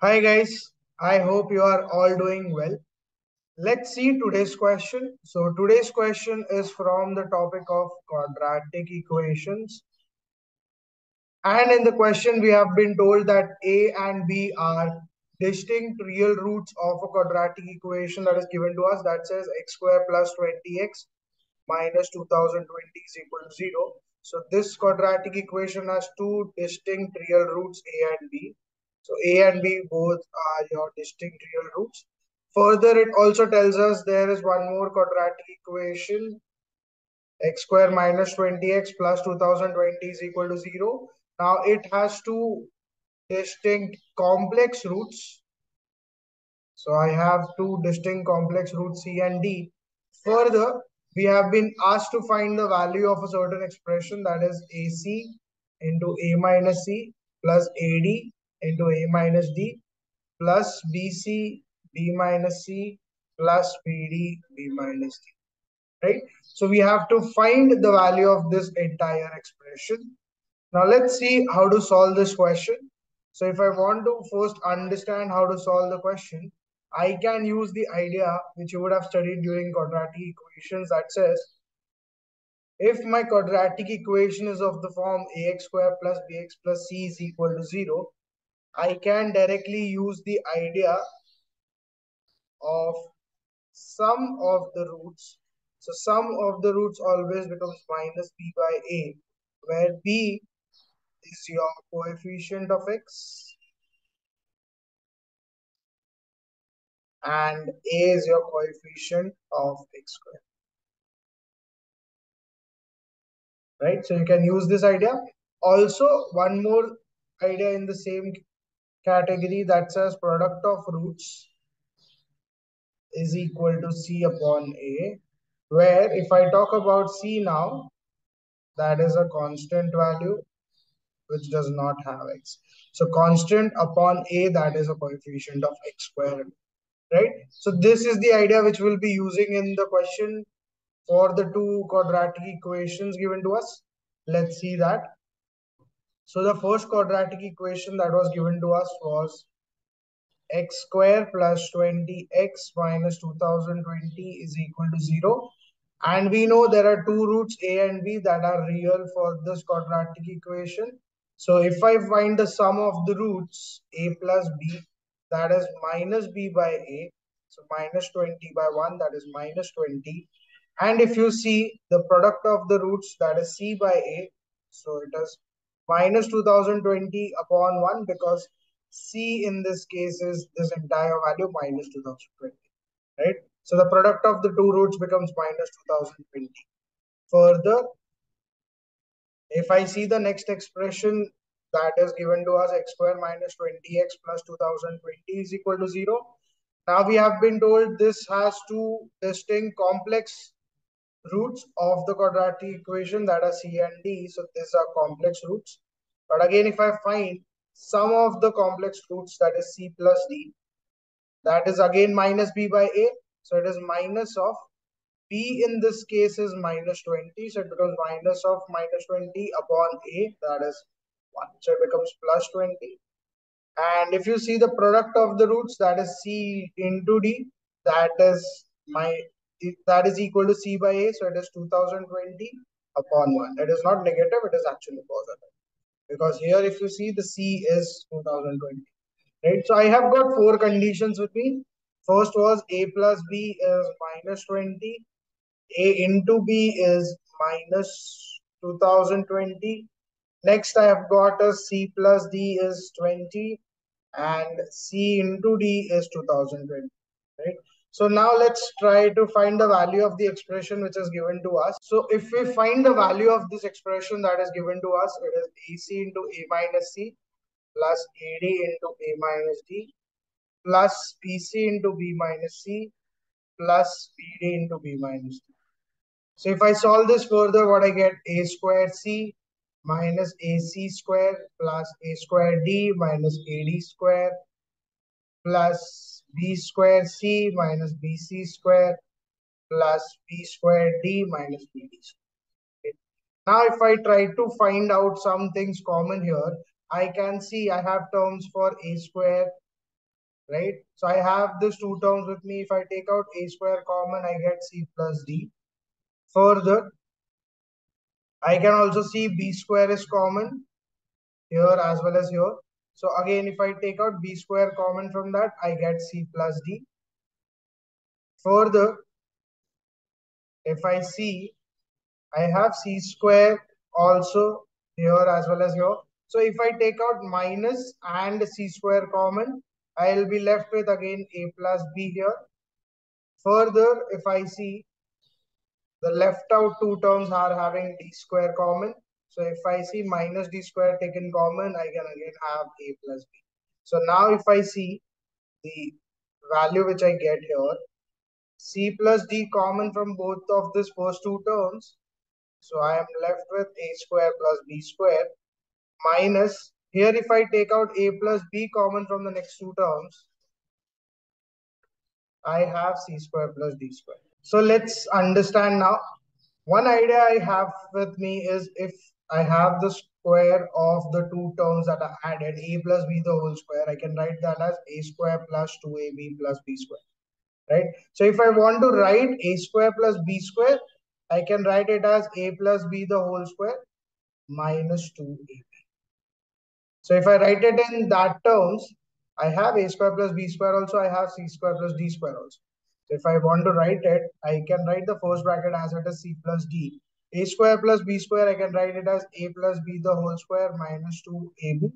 Hi guys, I hope you are all doing well. Let's see today's question. So today's question is from the topic of quadratic equations. And in the question, we have been told that A and B are distinct real roots of a quadratic equation that is given to us that says x square plus 20x minus 2020 is equal to 0. So this quadratic equation has two distinct real roots A and B. So A and B both are your distinct real roots. Further, it also tells us there is one more quadratic equation x square minus 20x plus 2020 is equal to 0. Now it has two distinct complex roots. So I have two distinct complex roots C and D. Further, we have been asked to find the value of a certain expression that is AC into A minus C plus AD into A minus D plus BC B minus C plus BD B minus D. Right? So we have to find the value of this entire expression. Now let's see how to solve this question. So if I want to first understand how to solve the question, I can use the idea which you would have studied during quadratic equations that says, if my quadratic equation is of the form ax square plus bx plus c is equal to 0, I can directly use the idea of sum of the roots. So sum of the roots always becomes minus b by a, where b is your coefficient of x and a is your coefficient of x square. Right, so you can use this idea. Also, one more idea in the same category that says product of roots is equal to c upon a, where if I talk about c now, that is a constant value which does not have x. So constant upon a, that is a coefficient of x squared right? So this is the idea which we'll be using in the question for the two quadratic equations given to us. Let's see that. So the first quadratic equation that was given to us was x square plus 20x minus 2020 is equal to 0. And we know there are two roots a and b that are real for this quadratic equation. So if I find the sum of the roots a plus b that is minus b by a. So minus 20 by 1, that is minus 20. And if you see the product of the roots, that is c by a. So it is minus 2020 upon 1 because c in this case is this entire value minus 2020. Right? So the product of the two roots becomes minus 2020. Further, if I see the next expression that is given to us x square minus 20x plus 2020 is equal to 0. Now we have been told this has two distinct complex roots of the quadratic equation that are c and d. So these are complex roots. But again, if I find sum of the complex roots that is c plus d, that is again minus b by a. So it is minus of b in this case is minus 20. So it becomes minus of minus 20 upon a. That is 1. So it becomes plus 20. And if you see the product of the roots, that is c into d, that is my that is equal to c by a. So it is 2020 upon 1. It is not negative, it is actually positive. Because here, if you see, the c is 2020. Right. So I have got four conditions with me. First was a plus b is minus 20. A into b is minus 2020 Next, I have got a C plus D is 20 and C into D is 2020, right? So now let's try to find the value of the expression which is given to us. So if we find the value of this expression that is given to us, it is AC into A minus C plus AD into A minus D plus BC into B minus C plus BD into B minus D. So if I solve this further, what I get A square C minus AC square plus A square D minus AD square plus B square C minus BC square plus B square D minus BD square. Now, if I try to find out some things common here, I can see I have terms for A square right? So I have these two terms with me. If I take out a square common, I get c plus d. Further, I can also see b square is common here as well as here. So again, if I take out b square common from that, I get c plus d. Further, if I see, I have c square also here as well as here. So if I take out minus and c square common, I'll be left with again a plus b here. Further, if I see the left out two terms are having d square common. So if I see minus d square taken common, I can again have a plus b. So now if I see the value which I get here, c plus d common from both of these first two terms. So I am left with a square plus b square minus here if I take out a plus b common from the next two terms, I have c square plus d square. So let's understand now. One idea I have with me is if I have the square of the two terms that are added, a plus b the whole square, I can write that as a square plus 2ab plus b square. Right? So if I want to write a square plus b square, I can write it as a plus b the whole square minus 2ab. So if I write it in that terms, I have a square plus b square also, I have c square plus d square also. So if I want to write it, I can write the first bracket as it is c plus d. a square plus b square, I can write it as a plus b the whole square minus 2ab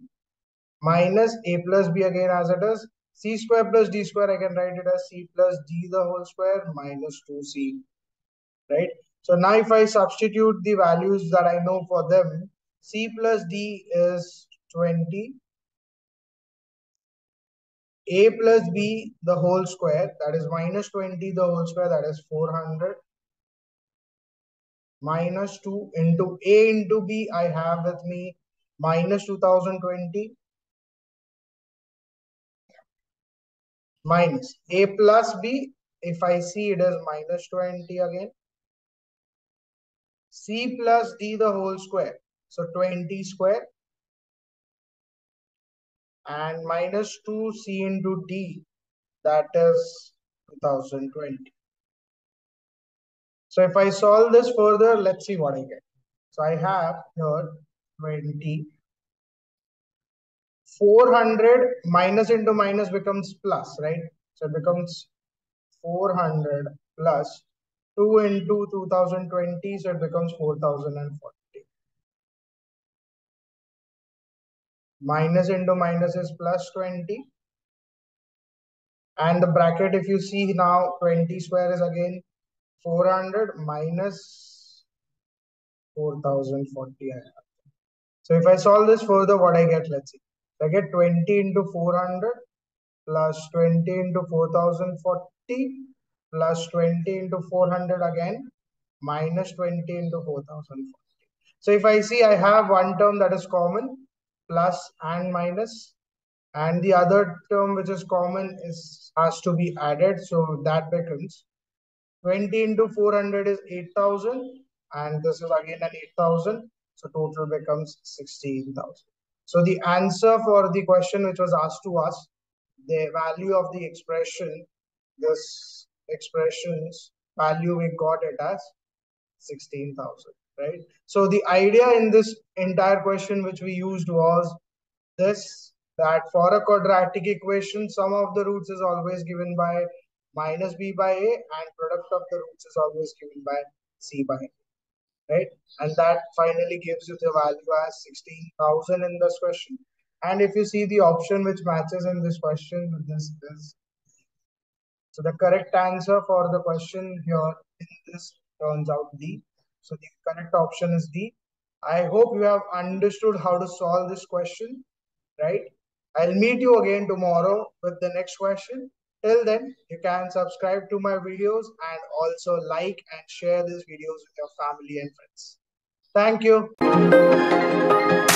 minus a plus b again as it is. C square plus d square, I can write it as c plus d the whole square minus 2c, right? So now if I substitute the values that I know for them, c plus d is 20 a plus b the whole square that is minus 20 the whole square that is 400 minus 2 into a into b I have with me minus 2020 minus a plus b. If I see it, is minus 20 again c plus d the whole square. So 20 square and minus 2c into d that is 2020 so if i solve this further let's see what i get. So i have here 20 400 minus into minus becomes plus right? So it becomes 400 plus 2 into 2020 so it becomes 4040 minus into minus is plus 20 and the bracket if you see now 20 square is again 400 minus 4040 so if i solve this further what i get let's see. I get 20 into 400 plus 20 into 4040 plus 20 into 400 again minus 20 into 4040 so if i see i have one term that is common plus and minus and the other term which is common is has to be added so that becomes 20 into 400 is 8000 and this is again an 8000 so total becomes 16000 so the answer for the question which was asked to us the value of the expression this expression's value we got it as 16000 right? So the idea in this entire question which we used was this, that for a quadratic equation, sum of the roots is always given by minus b by a and product of the roots is always given by c by a, right? And that finally gives you the value as 16,000 in this question. And if you see the option which matches in this question, this is so the correct answer for the question here in this turns out D. So the correct option is D. I hope you have understood how to solve this question, right? I'll meet you again tomorrow with the next question. Till then, you can subscribe to my videos and also like and share these videos with your family and friends. Thank you.